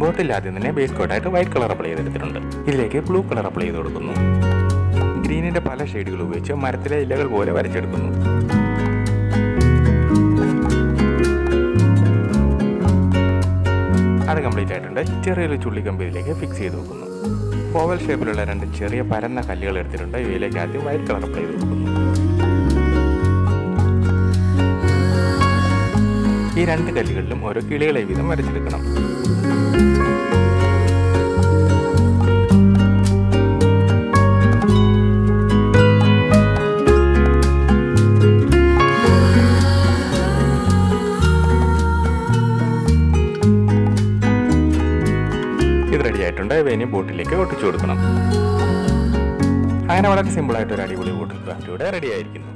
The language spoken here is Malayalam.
ബോട്ടിൽ ആദ്യം തന്നെ ബേസ് കോട്ടായിട്ട് വൈറ്റ് കളർ അപ്ലൈ ചെയ്തെടുത്തിട്ടുണ്ട്. ഇതിലേക്ക് ബ്ലൂ കളർ അപ്ലൈ ചെയ്ത് കൊടുക്കുന്നു. ഗ്രീനിന്റെ പല ഷെയ്ഡുകൾ ഉപയോഗിച്ച് മരത്തിലെ ഇലകൾ പോലെ വരച്ചെടുക്കുന്നു. അത് കംപ്ലീറ്റ് ആയിട്ടുണ്ട്. ചെറിയൊരു ചുള്ളി കമ്പിയിലേക്ക് ഫിക്സ് ചെയ്ത് വെക്കുന്നു. ഓവൽ ഷേപ്പിലുള്ള രണ്ട് ചെറിയ പരന്ന കല്ലുകൾ എടുത്തിട്ടുണ്ട്. ഇവയിലേക്ക് ആദ്യം വൈറ്റ് കളർ അപ്ലൈ ചെയ്ത് കൊടുക്കുന്നു. രണ്ട് കല്ലുകളിലും ഓരോ കിളികളെ വീതം വരച്ചെടുക്കണം. ഇത് റെഡി ആയിട്ടുണ്ട്. ഇവ ബോട്ടിലേക്ക് ഒട്ടിച്ചു കൊടുക്കണം. അങ്ങനെ വളരെ സിമ്പിൾ ആയിട്ട് ഒരു അടിപൊളി ബോട്ടിൽ ക്രാഫ്റ്റ് ഇവിടെ റെഡി ആയിരിക്കുന്നു.